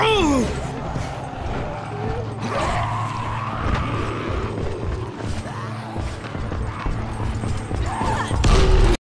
Ooh!